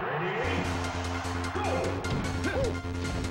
Ready? Go!